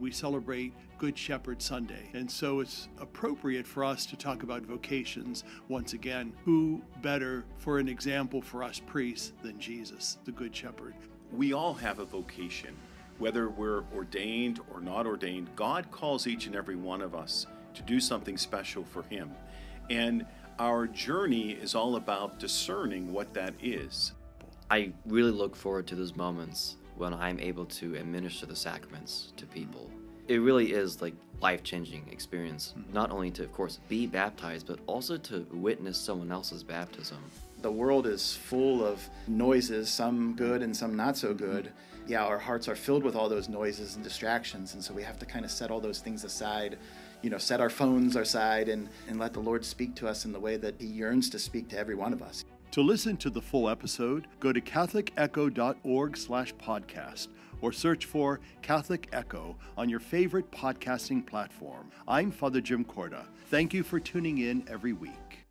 we celebrate Good Shepherd Sunday. And so it's appropriate for us to talk about vocations once again. Who better for an example for us priests than Jesus, the Good Shepherd? We all have a vocation. Whether we're ordained or not ordained, God calls each and every one of us to do something special for Him. And our journey is all about discerning what that is. I really look forward to those moments when I'm able to administer the sacraments to people. It really is like life-changing experience, mm-hmm. not only to of course be baptized, but also to witness someone else's baptism. The world is full of noises, some good and some not so good. Mm-hmm. Yeah, our hearts are filled with all those noises and distractions, and so we have to kind of set all those things aside, you know, set our phones aside and, and let the Lord speak to us in the way that He yearns to speak to every one of us. To listen to the full episode, go to catholicecho.org slash podcast or search for Catholic Echo on your favorite podcasting platform. I'm Father Jim Corda. Thank you for tuning in every week.